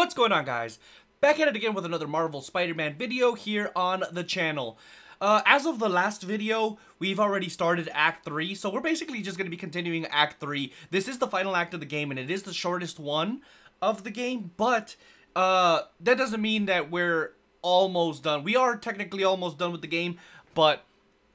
What's going on guys? Back at it again with another Marvel Spider-Man video here on the channel. Uh, as of the last video, we've already started Act 3, so we're basically just going to be continuing Act 3. This is the final act of the game, and it is the shortest one of the game, but uh, that doesn't mean that we're almost done. We are technically almost done with the game, but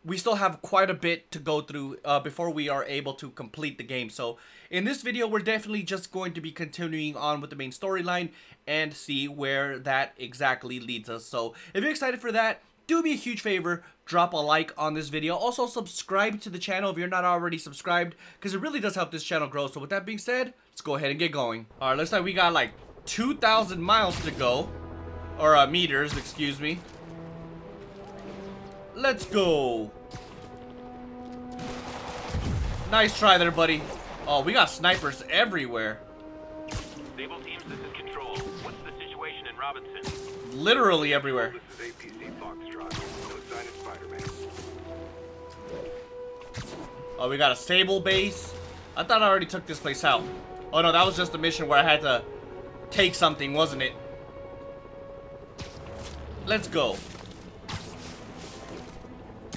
we still have quite a bit to go through uh, before we are able to complete the game. So in this video, we're definitely just going to be continuing on with the main storyline and see where that exactly leads us. So if you're excited for that, do me a huge favor, drop a like on this video. Also, subscribe to the channel if you're not already subscribed, because it really does help this channel grow. So with that being said, let's go ahead and get going. All right, looks like we got like 2,000 miles to go. Or uh, meters, excuse me. Let's go. Nice try there, buddy. Oh, we got snipers everywhere. Sable teams, this is Control. What's the situation in Robinson? Literally everywhere. This is APC Foxtrot. No sign of Spider-Man. Oh, we got a Sable base. I thought I already took this place out. Oh no, that was just a mission where I had to take something, wasn't it? Let's go.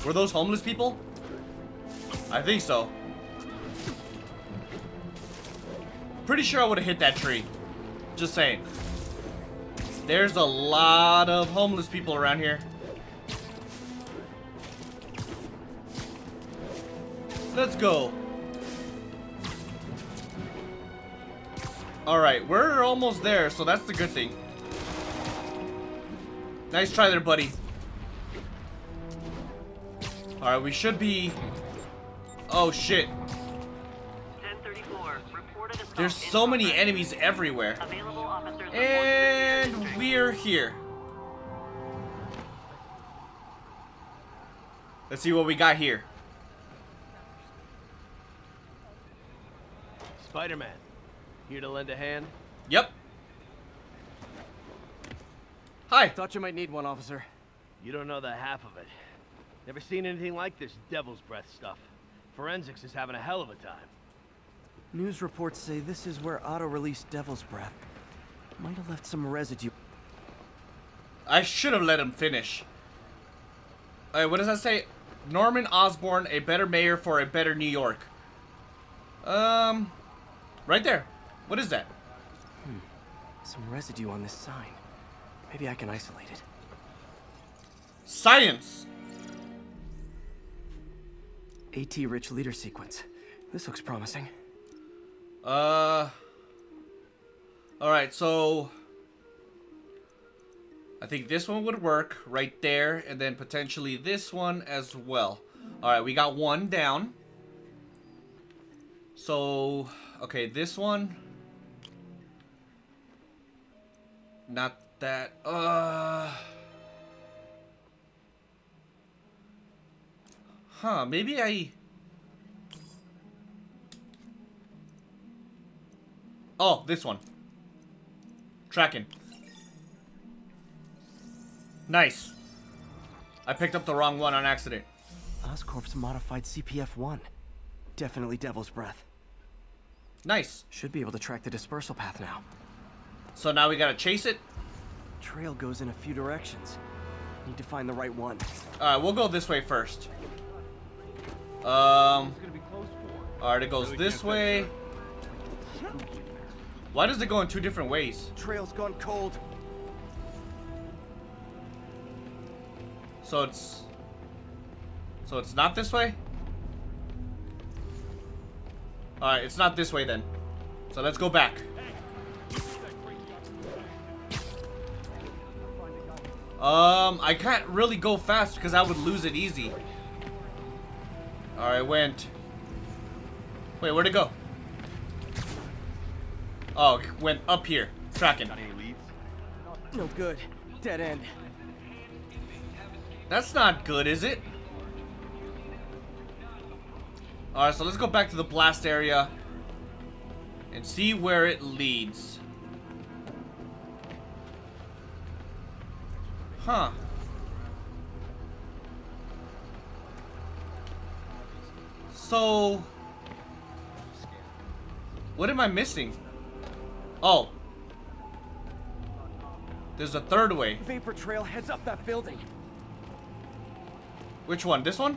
Were those homeless people? I think so. Pretty sure I would have hit that tree. Just saying. There's a lot of homeless people around here. Let's go. Alright, we're almost there, so that's the good thing. Nice try there, buddy. Alright, we should be... Oh, shit. 1034. Reported assault There's so many enemies everywhere. Available officers report And we're here. Let's see what we got here. Spider-Man, here to lend a hand? Yep. Hi. Thought you might need one, officer. You don't know the half of it. Never seen anything like this devil's breath stuff. Forensics is having a hell of a time. News reports say this is where Otto released Devil's Breath. Might have left some residue. I should have let him finish. Alright, what does that say? Norman Osborn, a better mayor for a better New York. Um, right there. What is that? Hmm. Some residue on this sign. Maybe I can isolate it. Science. AT-rich leader sequence. This looks promising. Uh. Alright, so. I think this one would work right there, and then potentially this one as well. Alright, we got one down. So, okay, this one. Not that. Uh. Huh, maybe I. Oh, this one. Tracking. Nice. I picked up the wrong one on accident. Oscorp's modified CPF-1. Definitely Devil's Breath. Nice. Should be able to track the dispersal path now. So now we gotta chase it. Trail goes in a few directions. Need to find the right one. Alright, we'll go this way first. Um. Alright, it goes this way. Why does it go in two different ways? Trail's gone cold. So it's... So it's not this way? Alright, it's not this way then. So let's go back. Um, I can't really go fast because I would lose it easy. Alright, went... Wait, where'd it go? Oh, went up here. Tracking. No good. Dead end. That's not good, is it? Alright, so let's go back to the blast area and see where it leads. Huh. So... What am I missing? Oh. There's a third way. Vapor trail heads up that building. Which one? This one?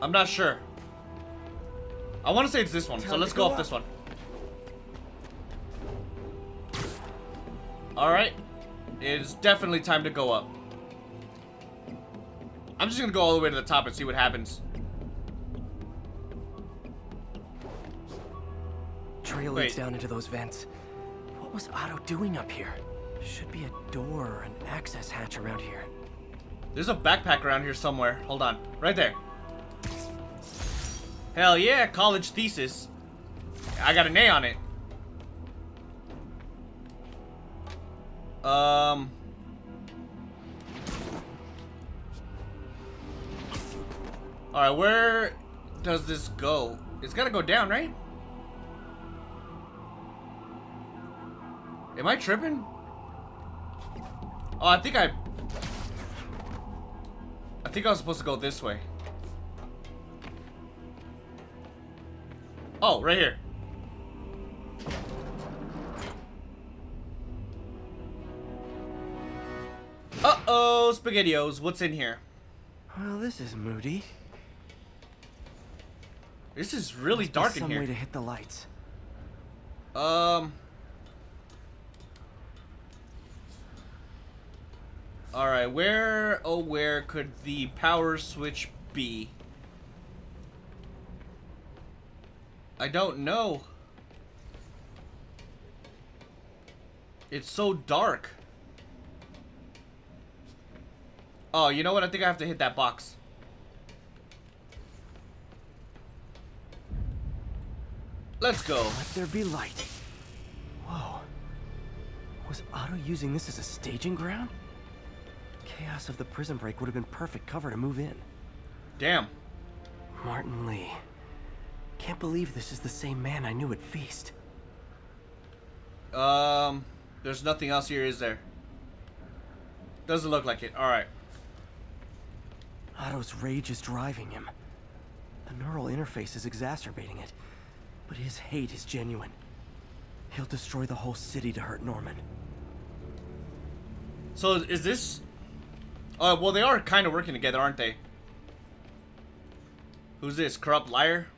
I'm not sure. I want to say it's this one, so let's go go up this one. Alright. It's definitely time to go up. I'm just gonna go all the way to the top and see what happens. Trail Wait. leads down into those vents. What was Otto doing up here? Should be a door or an access hatch around here. There's a backpack around here somewhere. Hold on. Right there. Hell yeah, college thesis. I got an A on it. Um. Alright, where does this go? It's gotta go down, right? Am I tripping? Oh, I think I I think I was supposed to go this way. Oh, right here. Uh-oh, SpaghettiOs, what's in here? Well, this is moody. This is really Must dark in some way to hit the lights. Um. Alright, where, oh where could the power switch be? I don't know. It's so dark. Oh, you know what? I think I have to hit that box. Let's go. Let there be light. Whoa. Was Otto using this as a staging ground? Chaos of the prison break would have been perfect cover to move in. Damn. Martin Li. Can't believe this is the same man I knew at Feast. Um, there's nothing else here, is there? Doesn't look like it. All right. Otto's rage is driving him. The neural interface is exacerbating it, but his hate is genuine. He'll destroy the whole city to hurt Norman. So is this? Uh, well, they are kind of working together, aren't they? Who's this? Corrupt liar.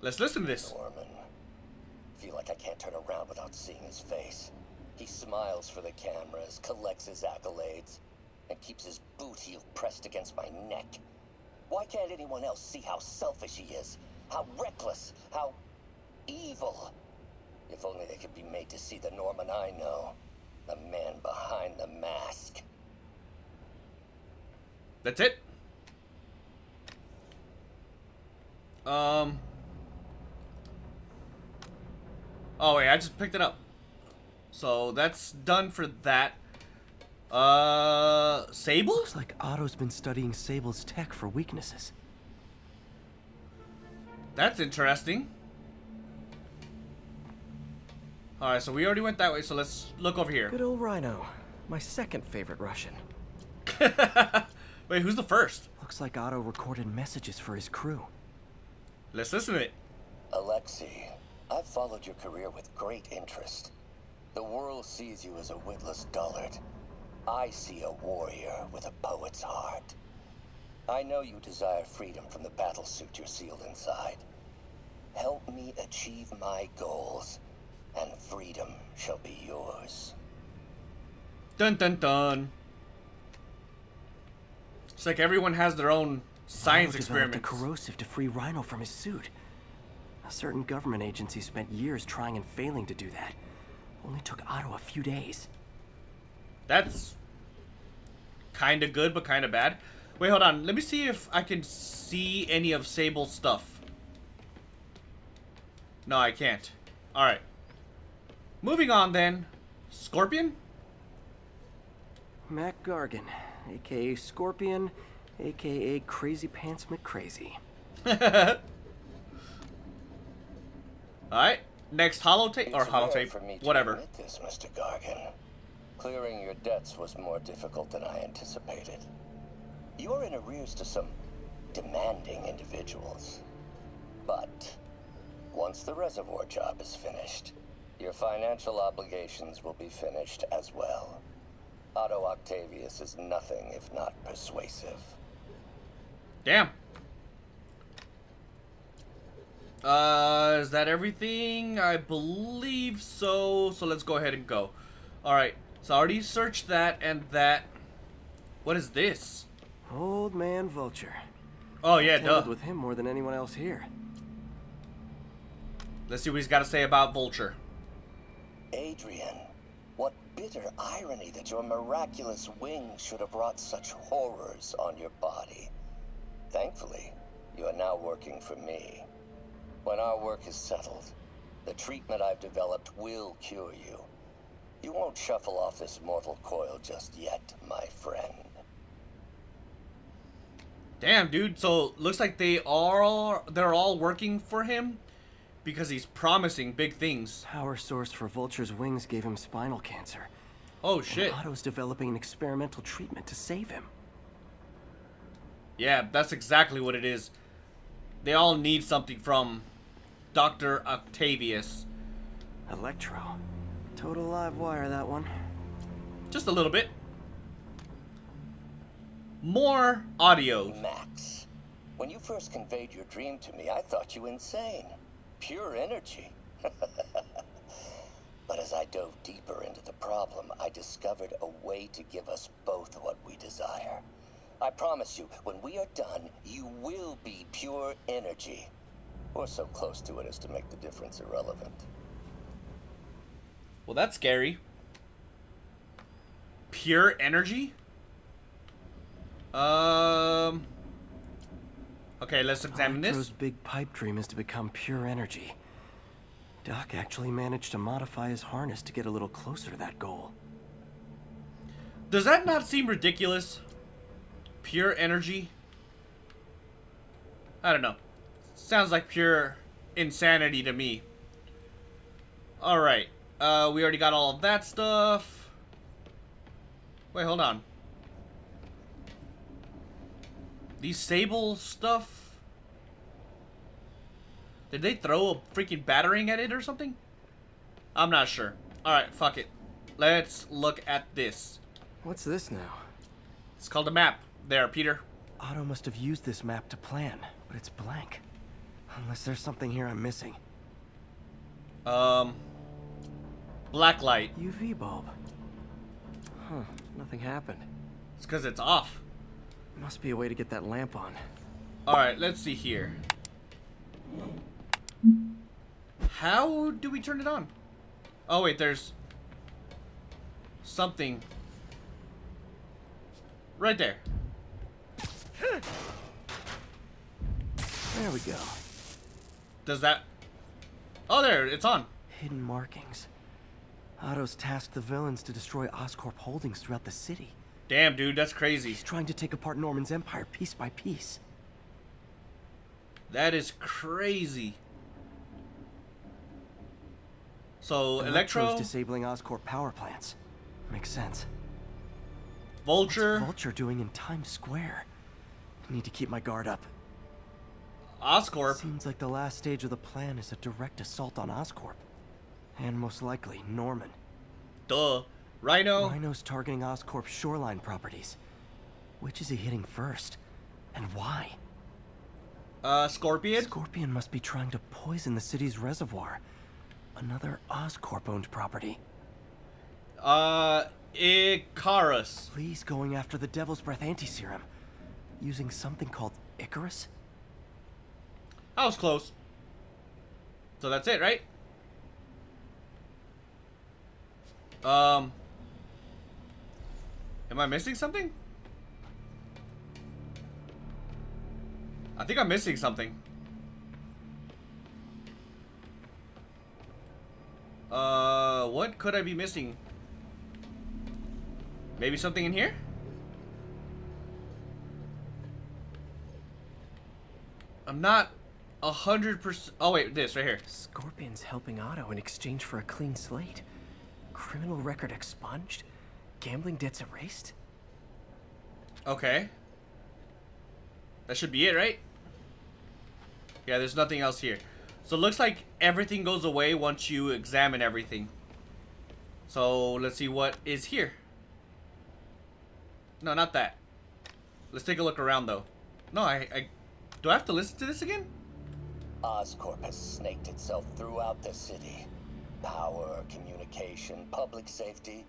Let's listen to this. Norman. Feel like I can't turn around without seeing his face. He smiles for the cameras, collects his accolades, and keeps his boot heel pressed against my neck. Why can't anyone else see how selfish he is? How reckless? How evil? If only they could be made to see the Norman I know. The man behind the mask. That's it. Um. Oh wait, I just picked it up. So that's done for that. Uh, Sable? Looks like Otto's been studying Sable's tech for weaknesses. That's interesting. Alright, so we already went that way, so let's look over here. Good old Rhino. My second favorite Russian. Wait, who's the first? Looks like Otto recorded messages for his crew. Let's listen to it. Alexei, I've followed your career with great interest. The world sees you as a witless dullard. I see a warrior with a poet's heart. I know you desire freedom from the battle suit you're sealed inside. Help me achieve my goals, and freedom shall be yours. Dun dun dun. It's like everyone has their own science Otto developed experiments. a corrosive to free Rhino from his suit. A certain government agency spent years trying and failing to do that. Only took Otto a few days. That's kind of good, but kind of bad. Wait, hold on. Let me see if I can see any of Sable's stuff. No, I can't. Alright. Moving on then. Scorpion? Mac Gargan, aka Scorpion, aka Crazy Pants McCrazy. Alright. Next holotape. Or It's rare holotape. for me Whatever. admit this, Mr. Gargan. Clearing your debts was more difficult than I anticipated. You are in arrears to some demanding individuals. But Once the reservoir job is finished, your financial obligations will be finished as well. Otto Octavius is nothing if not persuasive. Damn. Uh, is that everything? I believe so. So let's go ahead and go. Alright, so I already searched that and that. What is this? Old man Vulture. Oh, yeah, Tangled duh. with him more than anyone else here. Let's see what he's got to say about Vulture. Adrian, what bitter irony that your miraculous wings should have brought such horrors on your body. Thankfully, you are now working for me. When our work is settled, the treatment I've developed will cure you. You won't shuffle off this mortal coil just yet, my friend. Damn, dude. So looks like they are they're all working for him because he's promising big things. Power source for Vulture's wings gave him spinal cancer. Oh And shit. Otto's developing an experimental treatment to save him. Yeah, that's exactly what it is. They all need something from Dr. Octavius. Electro. Total live wire, that one. Just a little bit. More audio. Max, when you first conveyed your dream to me, I thought you insane. Pure energy. but as I dove deeper into the problem, I discovered a way to give us both what we desire. I promise you, when we are done, you will be pure energy. Or so close to it as to make the difference irrelevant. Well, that's scary. Pure energy? Um. Okay, let's examine Electro's this. big pipe dream is to become pure energy. Doc actually managed to modify his harness to get a little closer to that goal. Does that not seem ridiculous? Pure energy? I don't know. Sounds like pure insanity to me. Alright. Uh, we already got all of that stuff. Wait, hold on. These Sable stuff? Did they throw a freaking battering at it or something? I'm not sure. Alright, fuck it. Let's look at this. What's this now? It's called a map. There, Peter. Otto must have used this map to plan, but it's blank. Unless there's something here I'm missing. Um, black light. UV bulb. Huh, nothing happened. It's because it's off. Must be a way to get that lamp on. All right, let's see here. How do we turn it on? Oh wait, there's something right there. There we go. Does that? Oh, there, it's on. Hidden markings. Otto's tasked the villains to destroy Oscorp holdings throughout the city. Damn, dude, that's crazy. He's trying to take apart Norman's empire piece by piece. That is crazy. So Electro's Electro, disabling Oscorp power plants. Makes sense. Vulture, What's Vulture doing in Times Square? I Need to keep my guard up. Oscorp. Seems like the last stage of the plan is a direct assault on Oscorp. And most likely, Norman. Duh. Rhino. Rhino's targeting Oscorp's shoreline properties. Which is he hitting first? And why? Uh, Scorpion. Scorpion must be trying to poison the city's reservoir. Another Oscorp-owned property. Uh, Icarus. Li's going after the Devil's Breath anti-serum. Using something called Icarus? I was close. So that's it, right? Um. Am I missing something? I think I'm missing something. Uh, what could I be missing? Maybe something in here? I'm not a hundred percent. Oh wait, this right here. Scorpion's helping Otto in exchange for a clean slate. Criminal record expunged? Gambling debts erased? Okay. That should be it, right? Yeah, there's nothing else here. So it looks like everything goes away once you examine everything. So let's see what is here. No, not that. Let's take a look around though. No, I, I do I have to listen to this again? Oscorp has snaked itself throughout the city. Power, communication, public safety.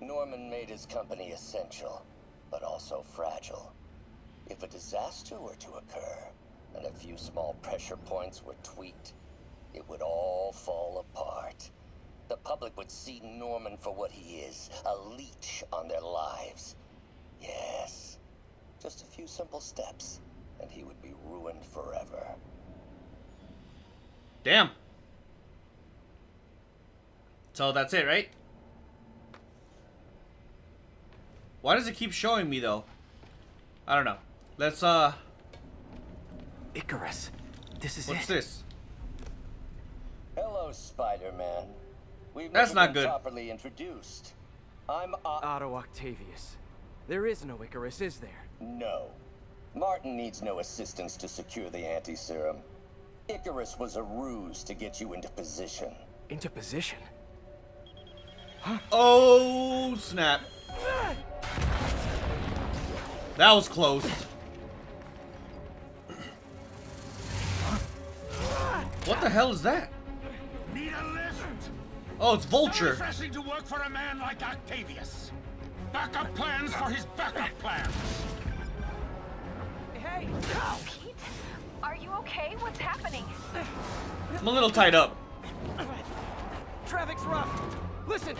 Norman made his company essential, but also fragile. If a disaster were to occur, and a few small pressure points were tweaked, it would all fall apart. The public would see Norman for what he is, a leech on their lives. Yes, just a few simple steps, and he would be ruined forever. Damn. So that's it, right? Why does it keep showing me though? I don't know. Let's uh Icarus. This is what's it. this? Hello, Spider-Man. We've That's never not been good. properly introduced. I'm uh, Otto Octavius. There is no Icarus, is there? no. Martin needs no assistance to secure the anti-serum. Icarus was a ruse to get you into position. Into position. Oh snap. That was close. What the hell is that? Need a lift? Oh, it's How Vulture. refreshing to work for a man like Octavius. Backup plans for his backup plans. Hey! Pete, are you okay? What's happening? I'm a little tied up. Traffic's rough. Listen,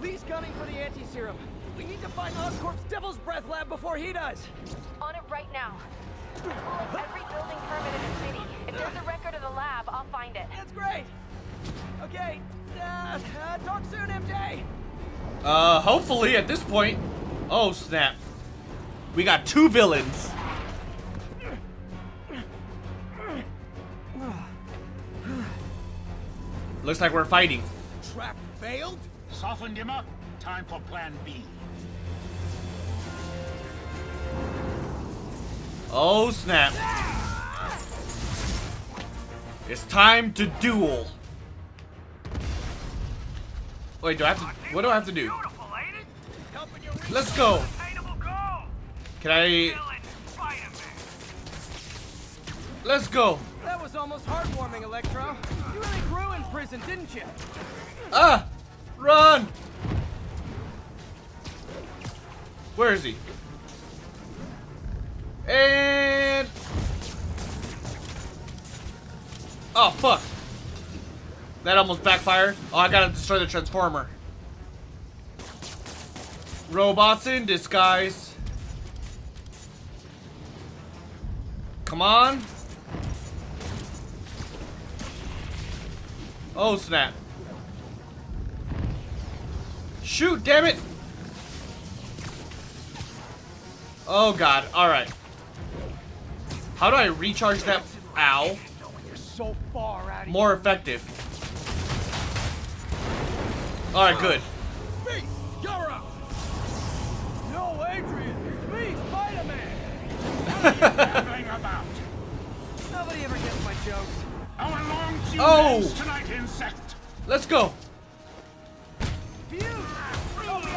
Li's gunning for the anti-serum. We need to find Oscorp's Devil's Breath lab before he does. On it right now. Pull up every building permit in the city. If there's a record of the lab, I'll find it. That's great. Okay. Uh, uh, talk soon, MJ. Uh, hopefully at this point. Oh snap. We got two villains. Looks like we're fighting. Trap failed? Softened him up. Time for plan B. Oh snap. It's time to duel. Wait, do I have to what do I have to do? Beautiful, ain't it? Let's go. Can I let's go. That was almost heartwarming, Electro. You really grew in prison, didn't you? Ah! Run! Where is he? And Oh fuck. That almost backfired. Oh, I gotta destroy the transformer. Robots in disguise. Come on. Oh snap. Shoot, damn it! Oh god, alright. How do I recharge that? Ow. You're so far out of More effective. Alright, good. Pete, you're up. No, Adrian, me, Spider-Man. Nobody ever gets my jokes. Our long Oh. tonight, insect. Let's go.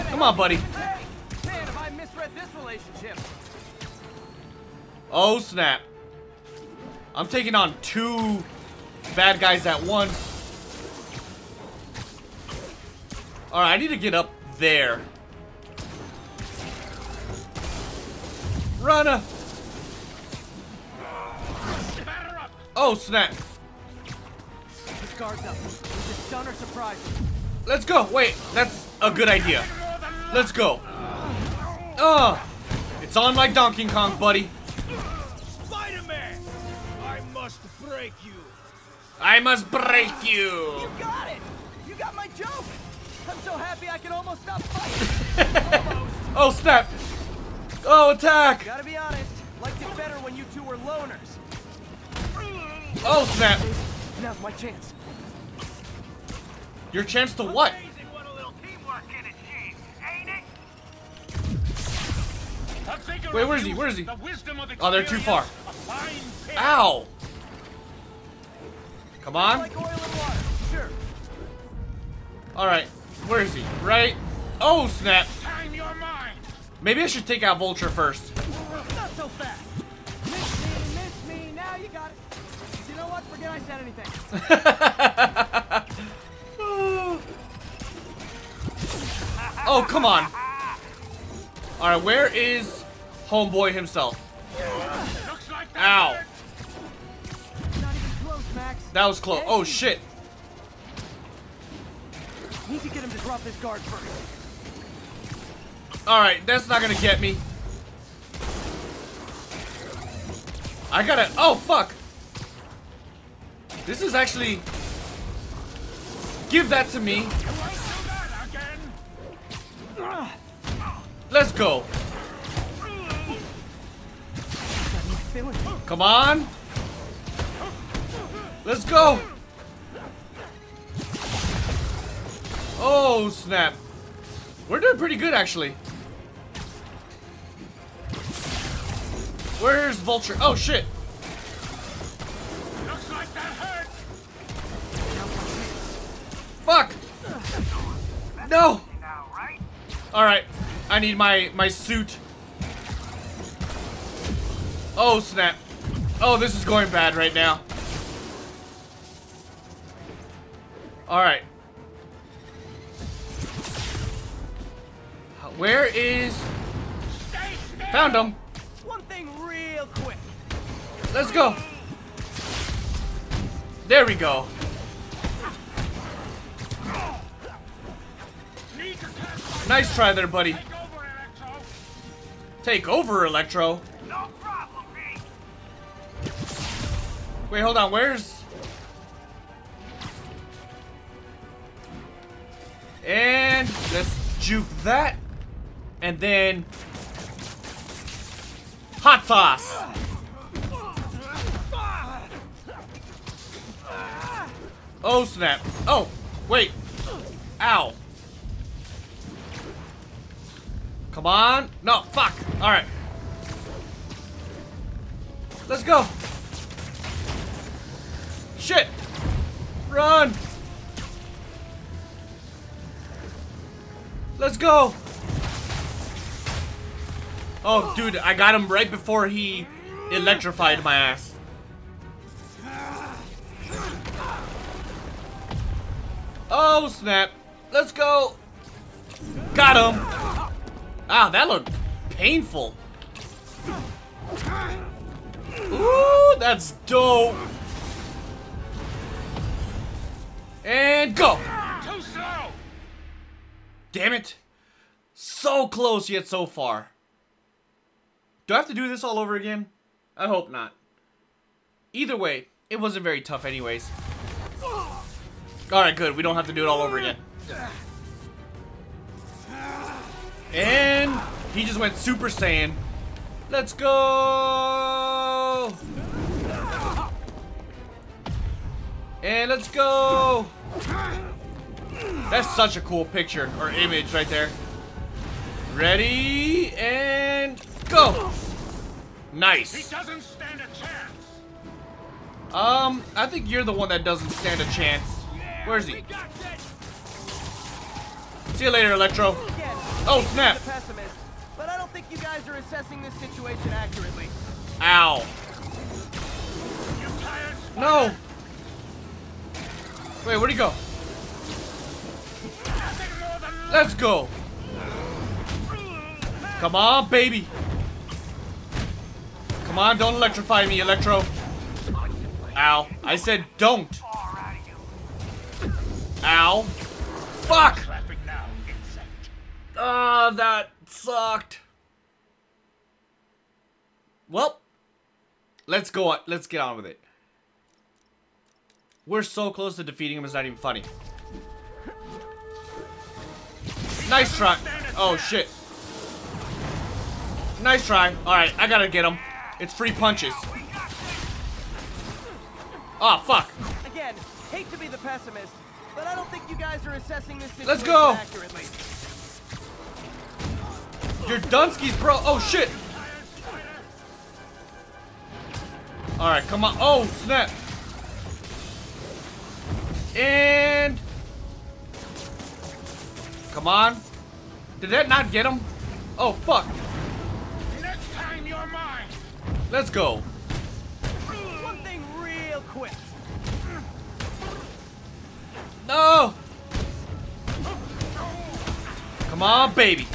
Come on, buddy. Hey, man, have I misread this relationship? Oh snap. I'm taking on two bad guys at once. Alright, I need to get up there. Runner! Oh snap. His guard's up. Is it stun surprise? Let's go. Wait, that's a good idea. Let's go. Oh, it's on like Donkey Kong, buddy. Break you. I must break you. You got it. You got my joke. I'm so happy I can almost stop fighting. almost. Oh snap. Oh attack. Gotta be honest. Liked it better when you two were loners. Oh snap. Now's my chance. Your chance to what? Amazing what a little teamwork can achieve, ain't it? A vigor Wait, where is he? Where is he? The of Oh, they're too far. experience, a fine pair. Ow. Come on. Like oil and water. Sure. Alright. Where is he? Right? Oh, snap. Time your mind. Maybe I should take out Vulture first. Not so fast. Miss me, miss me. Now you got it. You know what? Forget I said anything. oh, come on. Alright, where is Homeboy himself? Looks like that Ow. That was close. Oh, shit. Need to get him to drop his guard first. Alright, that's not gonna get me. I gotta. Oh, fuck. This is actually. Give that to me. You won't do that again. Let's go. Come on. Let's go. Oh, snap. We're doing pretty good, actually. Where's Vulture? Oh, shit. Looks like that hurt. Fuck. No. All right. I need my my suit. Oh snap. Oh, this is going bad right now. All right. Uh, where is Found him. One thing real quick. Let's go. There we go. Need to catch Nice try there, buddy. Take over, Electro. Take over, Electro. No problem, me. Wait, hold on. Where's... And let's juke that. And then... Hot sauce. Oh, snap. Oh, wait. Ow. Come on. No, fuck. All right. Let's go. Shit. Run. Let's go. Oh, dude, I got him right before he electrified my ass. Oh, snap. Let's go. Got him. Ah, that looked painful. Ooh, that's dope. And go. Damn it. So close yet so far. Do I have to do this all over again? I hope not. Either way, it wasn't very tough anyways. Alright, good. We don't have to do it all over again. And he just went Super Saiyan. Let's go! And let's go! That's such a cool picture or image right there. Ready and go! Nice. He Nice. doesn't stand a chance. Um, I think you're the one that doesn't stand a chance. Where's he? See you later, Electro. Oh, hate to be snap. but I don't think you guys are assessing this situation accurately. Ow. No. Wait, where'd he go? Let's go. Come on, baby. Come on, don't electrify me, Electro. Ow. I said don't. Ow. Fuck. Ah, that sucked. Well, let's go on. Let's get on with it. We're so close to defeating him, it's not even funny. Nice try. Oh, shit. Nice try. Alright, I gotta get him. It's free punches. Oh, fuck. Again, hate to be the pessimist, but I don't think you guys are assessing this situation Let's go. accurately. You're Dunsky's bro. Oh, shit. Alright, come on. Oh, snap. And... Come on. Did that not get him? Oh, fuck. Next time you're mine. Let's go. One thing real quick. No! Come on, baby.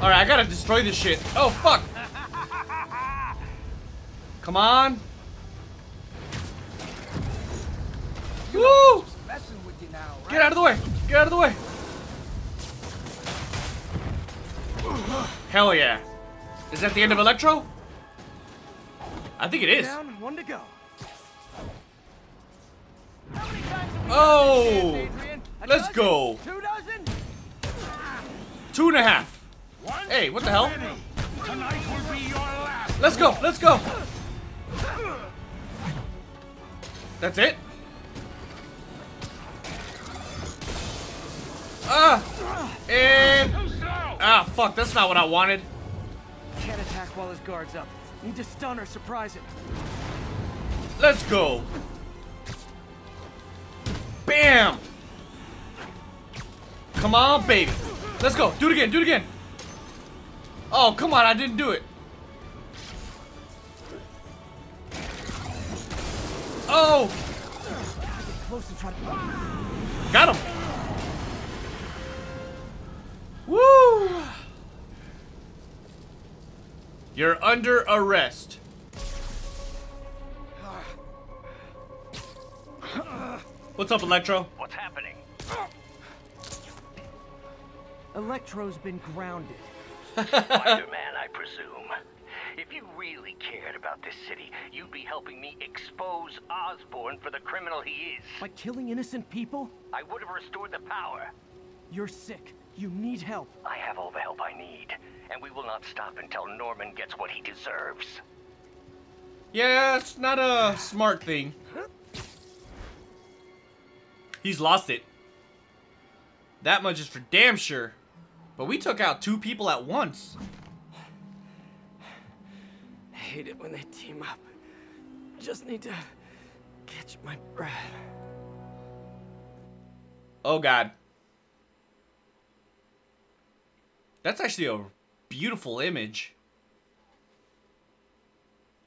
Alright, I gotta destroy this shit. Oh, fuck. Come on. Woo! Get out of the way. Get out of the way. Hell yeah. Is that the end of Electro? I think it is. Down, one to go. Oh! Let's go. Two dozen? Two and a half. Hey, what the hell? Tonight will be your last. Let's go, let's go. That's it? Ah! And... Ah, fuck, that's not what I wanted. Can't attack while his guard's up. Need to stun or surprise him. Let's go. Bam! Come on, baby. Let's go. Do it again, do it again. Oh, come on, I didn't do it. Oh! Close and try to. Got him. Woo! You're under arrest. What's up, Electro? What's happening? Electro's been grounded. Spider-Man, I presume. If you really cared about this city, you'd be helping me expose Osborn for the criminal he is. By killing innocent people? I would have restored the power. You're sick. You need help. I have all the help I need, and we will not stop until Norman gets what he deserves. Yeah, it's not a smart thing. He's lost it. That much is for damn sure. But we took out two people at once. I hate it when they team up. Just need to catch my breath. Oh god. That's actually a beautiful image.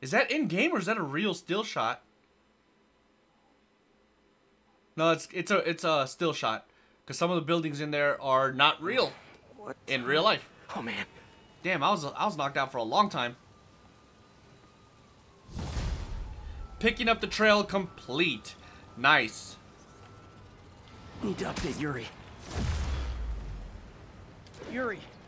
Is that in game or is that a real still shot? No, it's it's a it's a still shot because some of the buildings in there are not real What? in real life. Oh man. Damn, I was I was knocked out for a long time. Picking up the trail complete. Nice. Need to update Yuri. Yuri,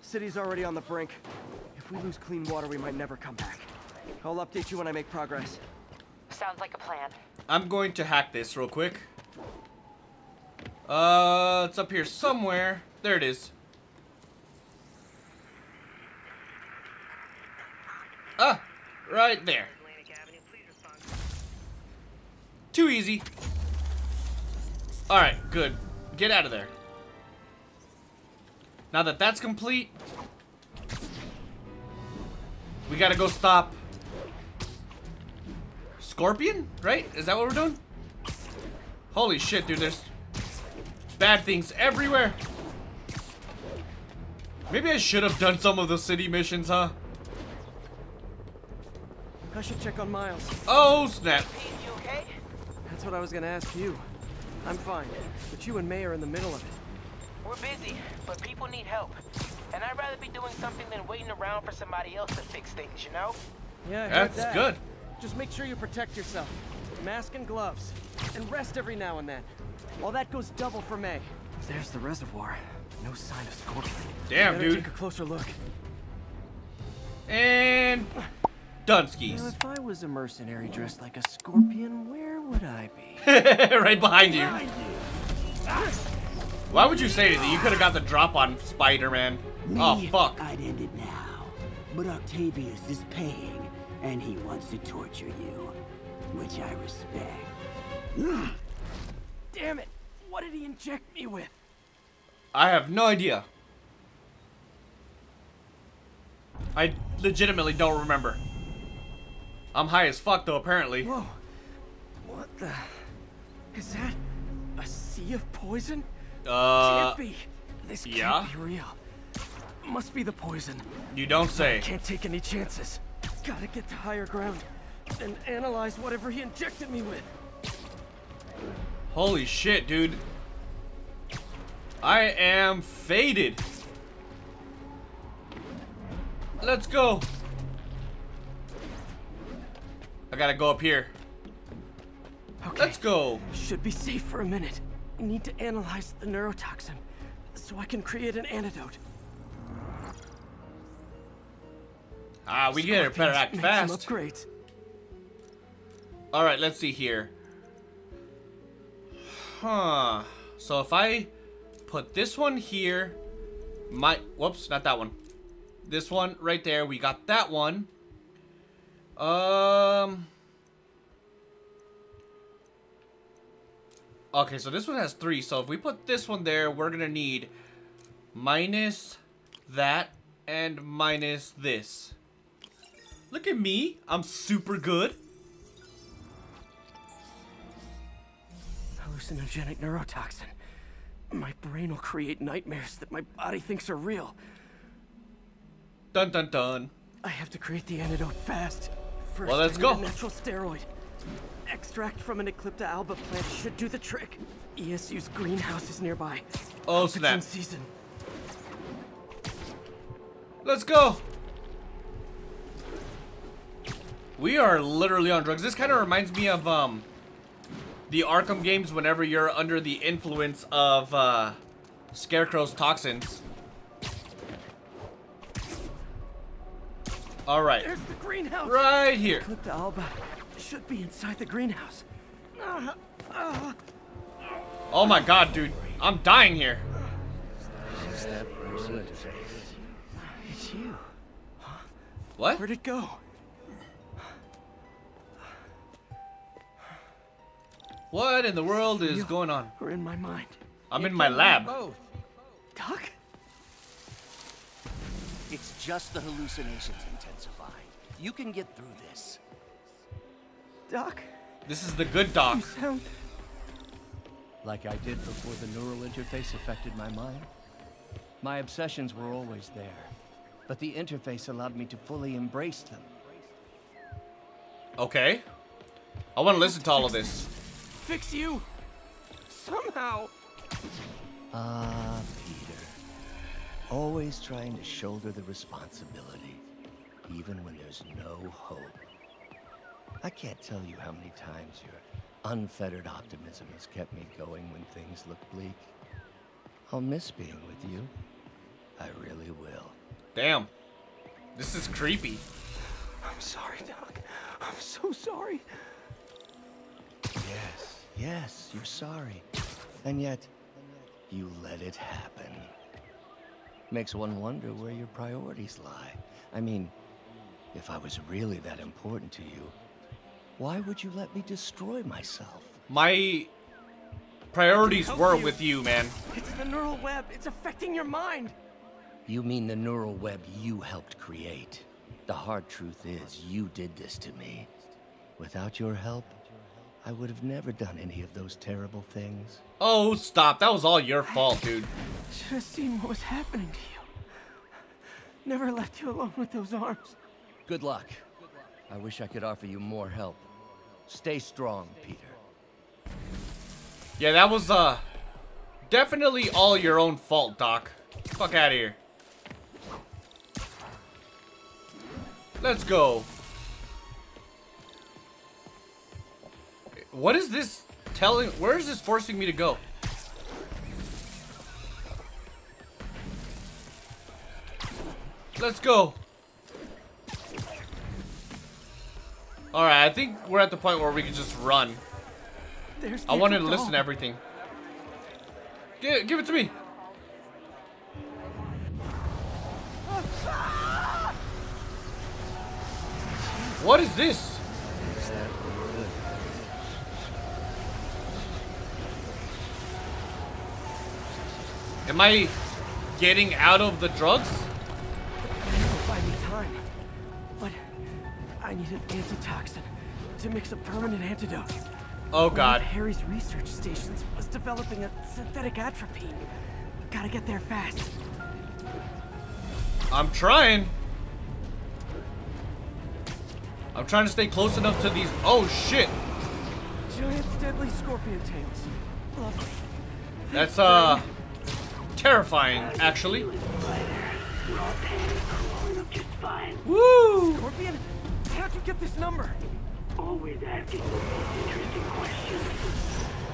City's already on the brink. If we lose clean water, we might never come back. I'll update you when I make progress. Sounds like a plan. I'm going to hack this real quick. Uh, it's up here somewhere. There it is. Ah, right there. Too easy. Alright, good. Get out of there. Now that that's complete, we gotta go stop Scorpion, right? Is that what we're doing? Holy shit, dude, there's bad things everywhere. Maybe I should have done some of the city missions, huh? I should check on Miles. Oh, snap. you okay? That's what I was gonna ask you. I'm fine, but you and May are in the middle of it. We're busy, but people need help. And I'd rather be doing something than waiting around for somebody else to fix things, you know? Yeah, I That's that. good. Just make sure you protect yourself. Mask and gloves. And rest every now and then. All that goes double for May. There's the reservoir. No sign of Scorpion. Damn, dude. take a closer look. And Now, if I was a mercenary dressed like a scorpion, where would I be? right behind you. Why would you say that? You could have got the drop on Spider-Man. Oh, fuck. I'd end it now. But Octavius is paying, and he wants to torture you, which I respect. Damn it! What did he inject me with? I have no idea. I legitimately don't remember. I'm high as fuck though, apparently. Whoa. What the? Is that a sea of poison? Uh, can't be. This yeah? can't be real. Must be the poison. you don't say. I Can't take any chances. Gotta get to higher ground and analyze whatever he injected me with. Holy shit, dude. I am faded. Let's go. I gotta go up here. Okay. Let's go. Should be safe for a minute. Need to analyze the neurotoxin so I can create an antidote. Ah, we get it. Better act fast. upgrades. All right, let's see here. Huh. So if I put this one here, my whoops, not that one. This one right there. We got that one. Um. Okay, so this one has three. So if we put this one there, we're gonna need minus that and minus this. Look at me. I'm super good. Hallucinogenic neurotoxin. My brain will create nightmares that my body thinks are real. Dun dun dun. I have to create the antidote fast. First, Well, let's go. Natural steroid. Extract from an Eclipta alba plant should do the trick. ESU's greenhouse is nearby. Oh snap. season. Let's go. We are literally on drugs. This kind of reminds me of um the Arkham games whenever you're under the influence of uh Scarecrow's toxins. All right. There's the greenhouse. Right here. Eclipta alba should be inside the greenhouse. Oh my god, dude. I'm dying here. It's you. What? Where'd it go? What in the world is going on? Or in my mind? I'm in my lab. Doc? It's just the hallucinations intensifying. You can get through this. Doc? This is the good doc. You sound... Like I did before the neural interface affected my mind. My obsessions were always there, but the interface allowed me to fully embrace them. Okay. I want to listen to all of this. Fix you! Somehow! Ah, Peter. Always trying to shoulder the responsibility, even when there's no hope. I can't tell you how many times your unfettered optimism has kept me going when things look bleak. I'll miss being with you. I really will. Damn. This is creepy. I'm sorry, Doc. I'm so sorry. Yes, yes, you're sorry. And yet, you let it happen. Makes one wonder where your priorities lie. I mean, if I was really that important to you, why would you let me destroy myself? My priorities were you. with you, man. It's the neural web. It's affecting your mind. You mean the neural web you helped create? The hard truth is, you did this to me. Without your help, I would have never done any of those terrible things. Oh, stop. That was all your fault, dude. Should have seen what was happening to you. Never left you alone with those arms. Good luck. I wish I could offer you more help. Stay strong, Peter. Yeah, that was, uh, definitely all your own fault, Doc. Fuck out of here. Let's go. What is this telling? Where is this forcing me to go? Let's go. Alright, I think we're at the point where we can just run. There's I wanted to dog. listen to everything. Give, give it to me. What is this? Am I getting out of the drugs? Need an antitoxin to mix a permanent antidote. Oh god. Harry's research stations was developing a synthetic atropine. Gotta get there fast. I'm trying. I'm trying to stay close enough to these. Oh shit. Giant deadly scorpion tails. Lovely. That's uh terrifying actually. Woo! Scorpion, how'd you get this number? Always asking the most interesting questions.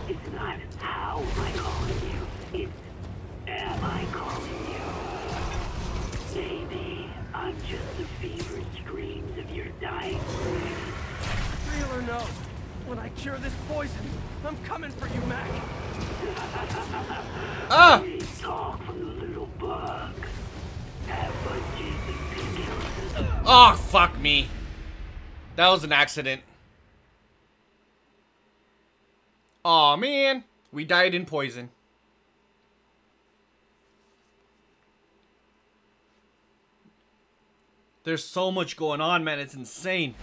It's not how am I calling you, it's am I calling you? Maybe I'm just the fevered screams of your dying breath. Real or no, when I cure this poison, I'm coming for you, Mac. Ah! Talk from the little bug. Have fun chasing. Oh fuck me. That was an accident. Aw man. We died in poison. There's so much going on, man. It's insane.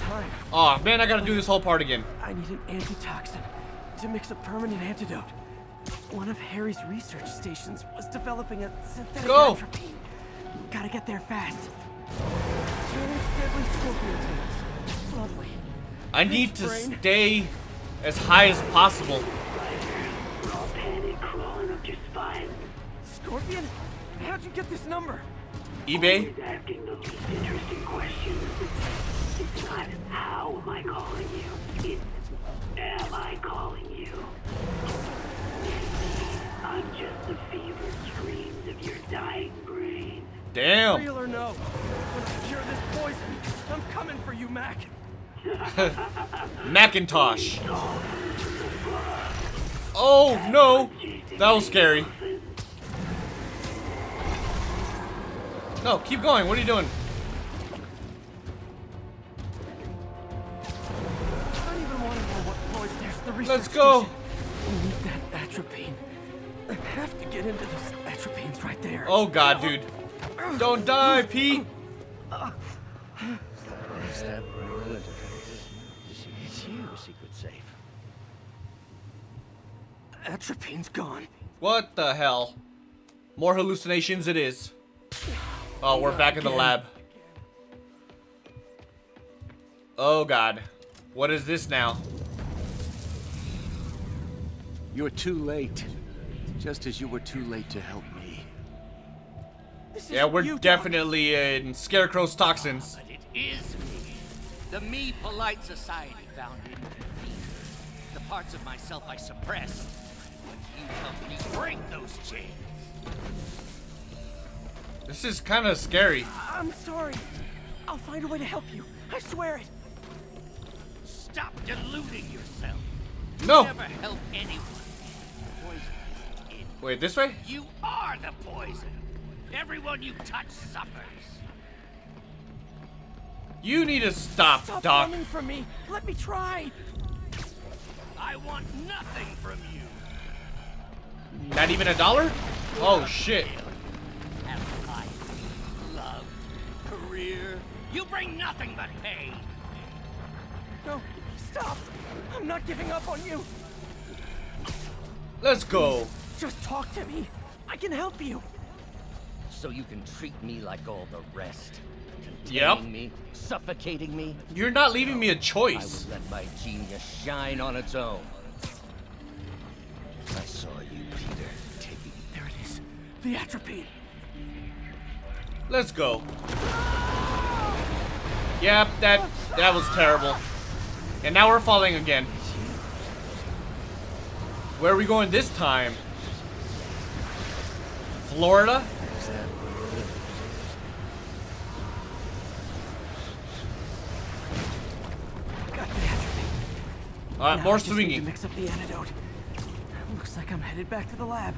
Time. Oh man, I gotta do this whole part again. I need an antitoxin to mix a permanent antidote. One of Harry's research stations was developing a synthetic Go. atropine. Gotta get there fast. I need to stay as high as possible. Raw panic crawling up your spine. Scorpion, how'd you get this number? eBay? Asking the least interesting questions. It's not how am I calling you, it's am I calling you? I'm just the fevered screams of your dying brain. Damn. Real or no, you, Mac. Macintosh. Oh no. That was scary. No, keep going. What are you doing? I don't even want to know what poison. There's the research Let's go. We need that atropine. I have to get into this atropine's right there. Oh god, dude. Don't die, Pete. Step real interface. It's you, secret safe. Atropine's gone. What the hell? More hallucinations it is. Oh, we're back in the lab. Oh god. What is this now? You're too late. Just as you were too late to help me. This Yeah, we're you, Doc. definitely in Scarecrow's toxins. But it is me. The me polite society founded me. The parts of myself I suppressed. But you helped me break those chains. This is kind of scary. I'm sorry. I'll find a way to help you. I swear it. Stop deluding yourself. No. Never help anyone. Poison is. Wait, this way? You are the poison. Everyone you touch suffers. You need to stop, Stop Doc. running from me. Let me try. I want nothing from you. Not even a dollar? Oh shit. Have life, love, career. You bring nothing but pain. No, stop. I'm not giving up on you. Let's go. Just talk to me. I can help you. So you can treat me like all the rest. Yep. Me, suffocating me. You're not leaving me a choice. I would let my genius shine on its own. I saw you, Peter, taking There it is. The atropine. Let's go. Yep, that that was terrible. And now we're falling again. Where are we going this time? Florida? Got the atropine. Alright, Now more I just need swinging. To mix up the antidote. Looks like I'm headed back to the lab.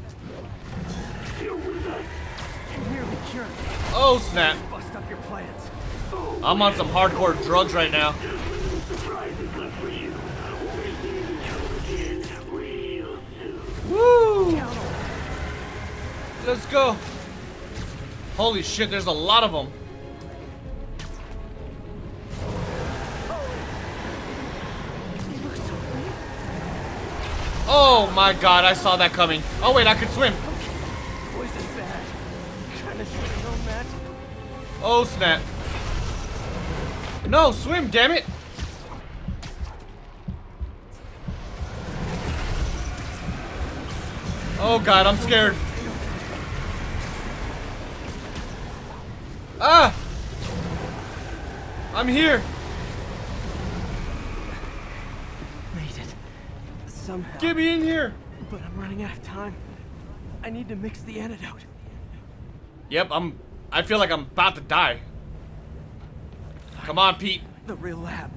Oh, snap. Bust up your plans. I'm on some hardcore drugs right now. Woo! Let's go. Holy shit, there's a lot of them. Oh my god, I saw that coming. Oh wait, I could swim. Oh snap. No, swim, damn it. Oh god, I'm scared. Ah! I'm here. Made it. Somehow. Get me in here. But I'm running out of time. I need to mix the antidote. Yep, I'm I feel like I'm about to die. Come on, Pete. The real lab.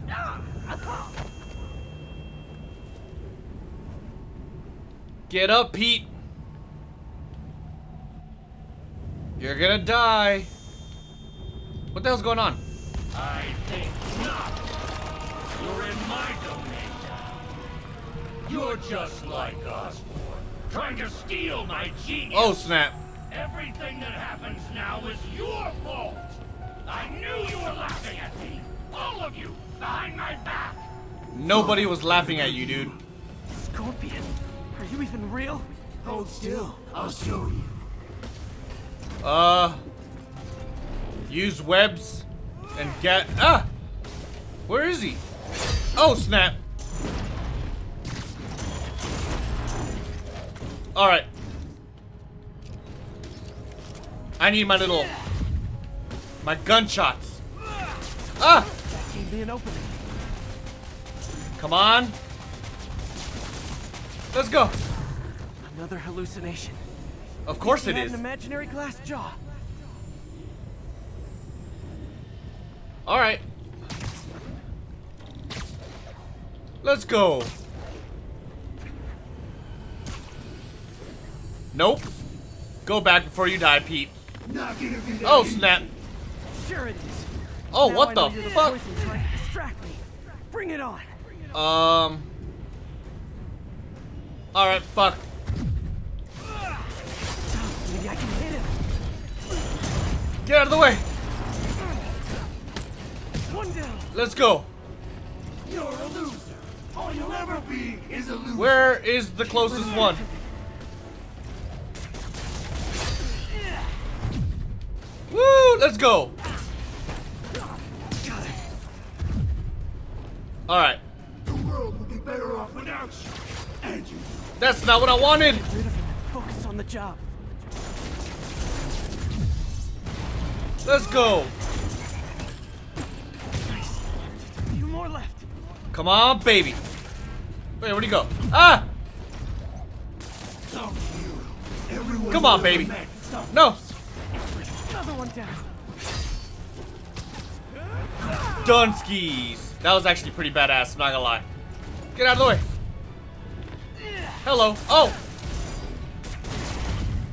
Get up, Pete. You're gonna die. What the hell's going on? I think not. You're just like Osborn, trying to steal my genius. Oh, snap. Everything that happens now is your fault. I knew you were laughing at me. All of you, behind my back. Nobody was laughing at you, dude. Scorpion. Are you even real? Hold still. I'll show you. Uh, use webs and get ah. Where is he? Oh snap! All right. I need my little my gunshots. Ah! Gave me an opening. Come on. Let's go. Another hallucination. Of course it is. An imaginary glass jaw. All right. Let's go. Nope. Go back before you die, Pete. Oh, snap. Sure it is. Oh, Now what I the fuck? poison trying to distract me. Bring it on. Um. All right, fuck. Maybe I can hit him. Get out of the way. One down. Let's go. You're a loser. All you'll ever be is a loser. Where is the closest one? Woo! Let's go. All right. The world would be better off without you. And you. That's not what I wanted. Get rid of him. Focus on the job. Let's go. Nice. A few more left. Come on, baby. Wait, where'd he go? Ah! Some you. Everyone Come on, baby. ever met suffers. No. Another one down. Dunskies. That was actually pretty badass, I'm not gonna lie. Get out of the way. Hello. Oh,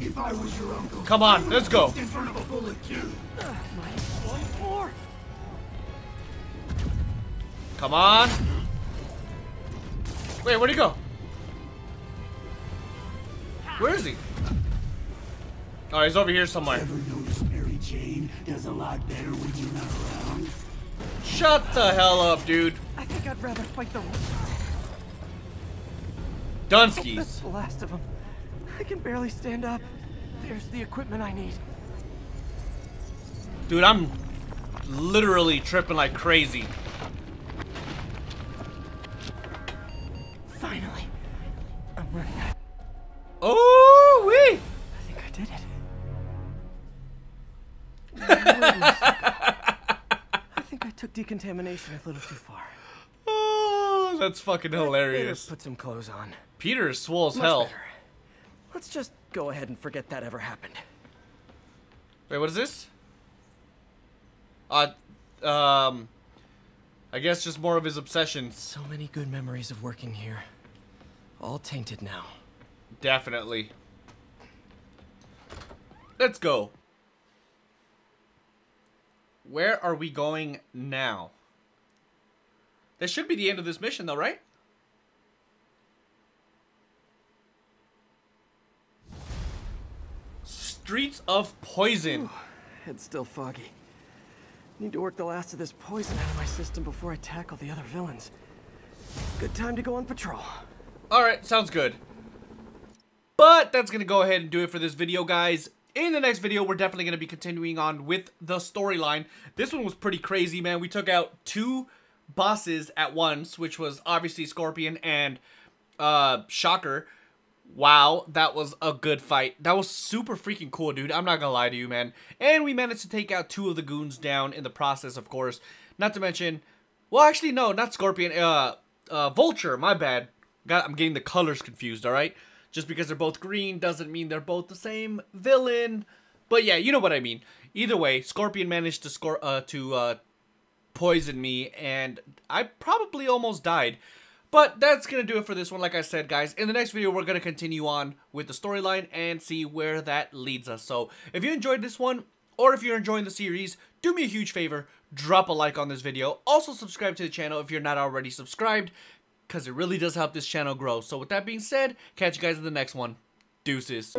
If I was your uncle, Come on, let's go. In front of a bullet too. Come on. Wait, where'd he go? Where is he? Oh, he's over here somewhere. Ever notice Mary Jane does a lot better when you're not around? Shut the hell up, dude. I think I'd rather fight the. That's Dunskies. the last of them. I can barely stand up. There's the equipment I need. Dude, I'm literally tripping like crazy. Finally. I'm running out. Oh, wee! I think I took decontamination a little too far. Oh, that's fucking Better hilarious. put some clothes on. Peter is swole as Much hell. better. Let's just go ahead and forget that ever happened. Wait, what is this? Uh, um, I guess just more of his obsessions. So many good memories of working here. All tainted now. Definitely. Let's go. Where are we going now? This should be the end of this mission though, right? Streets of Poison. Head's still foggy. Need to work the last of this poison out of my system before I tackle the other villains. Good time to go on patrol. Alright, sounds good. But that's going to go ahead and do it for this video, guys. In the next video, we're definitely going to be continuing on with the storyline. This one was pretty crazy, man. We took out two bosses at once, which was obviously Scorpion and uh, Shocker. Wow, that was a good fight. That was super freaking cool, dude. I'm not gonna lie to you, man. And we managed to take out two of the goons down in the process, of course. Not to mention, well, actually, no, not Scorpion. Uh, uh, Vulture. My bad. Got, I'm getting the colors confused. All right. Just because they're both green doesn't mean they're both the same villain. But yeah, you know what I mean. Either way, Scorpion managed to score uh, to uh, poison me, and I probably almost died. But that's going to do it for this one, like I said, guys. In the next video, we're going to continue on with the storyline and see where that leads us. So, if you enjoyed this one, or if you're enjoying the series, do me a huge favor, drop a like on this video. Also, subscribe to the channel if you're not already subscribed, because it really does help this channel grow. So, with that being said, catch you guys in the next one. Deuces.